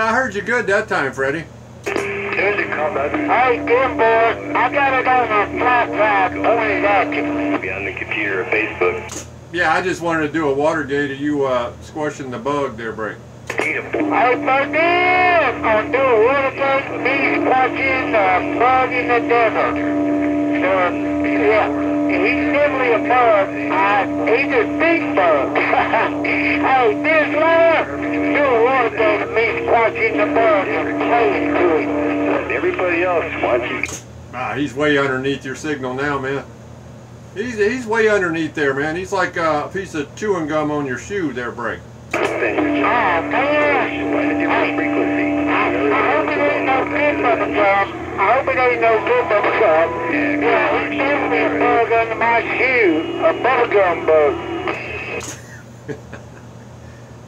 I heard you good that time, Freddie. Hey, Tim boy, I got it on a flat drive pointed at you. Be on the computer or Facebook. Yeah, I just wanted to do a Watergate of you uh, squashing the bug there, Break. Hey, gonna do a Watergate me watching uh, bug in the desert. So, yeah. He's simply a bug. Uh, he's a big bug. hey, this love, do a Watergate of me watching the bug and playing to it. Everybody else watching. Ah, he's way underneath your signal now, man. He's he's way underneath there, man. He's like a piece of chewing gum on your shoe there, Break. Oh, man. frequency. I hope it ain't no good for the job. I hope it ain't no good for the job. Yeah, he gave me a bug under my shoe. A bubblegum bug.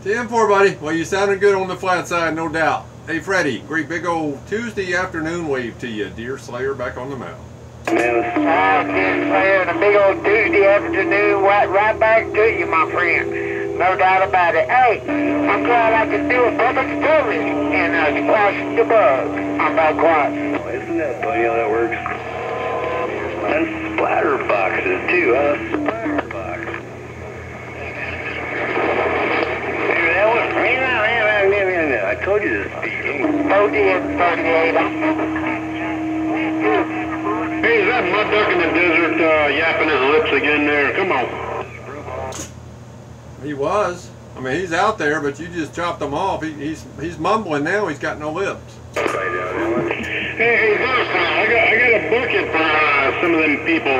10 4, buddy. Well, you sounded good on the flat side, no doubt. Hey, Freddie, great big old Tuesday afternoon wave to you. Deer Slayer back on the mound. Man, Ken Slayer, and a big old Tuesday afternoon, right, right back to you, my friend. No doubt about it. Hey, I'm glad I could do a public service and uh, squash the bug. I'm back quiet. oh, isn't that funny how that works? And splatter boxes too, huh? Splatter box. Maybe that one. I told you to speak. Oh, dear, 38. Hey, is that mud duck in the desert uh, yapping his lips again there? Come on. He was. I mean, he's out there, but you just chopped him off. He, he's he's mumbling now. He's got no lips. Some of them people.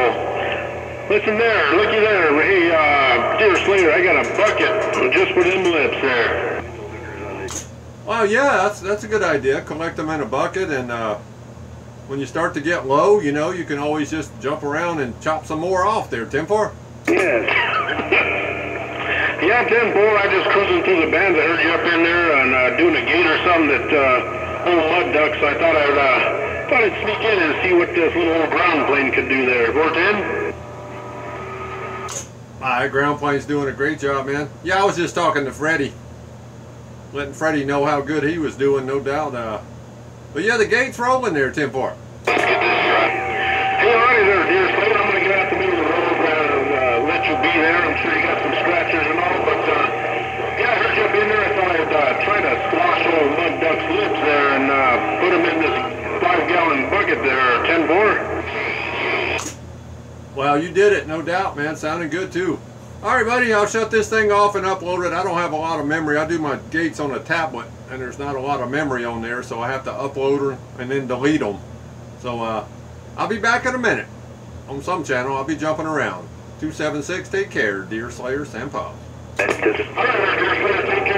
Listen there, looky there. Hey, uh, Deer Slayer, I got a bucket just for them lips there. Well, yeah, that's that's a good idea. Collect them in a bucket, and uh, when you start to get low, you know, you can always just jump around and chop some more off there, Tim Four. Yes. Yeah, Tim, boy, I just cruising through the bands. I heard you up in there and uh, doing a gate or something that uh, old mud ducks. So I thought I'd uh, thought I'd sneak in and see what this little old ground plane could do there. Four ten. My ground plane's doing a great job, man. Yeah, I was just talking to Freddie, letting Freddie know how good he was doing, no doubt. Uh, but yeah, the gate's rolling there, Tim Four. Let's get this right. Hey, alrighty there, Deer Slayer. I'm gonna get out the middle of the road and uh, let you be there. I'm sure you got some scratches and all, Well, you did it, no doubt, man. Sounding good too. All right, buddy, I'll shut this thing off and upload it. I don't have a lot of memory. I do my gates on a tablet, and there's not a lot of memory on there, so I have to upload them and then delete them. So uh, I'll be back in a minute on some channel. I'll be jumping around. 276, take care, Deer Slayer, Sam Pop. Alright, Deer Slayer, take care.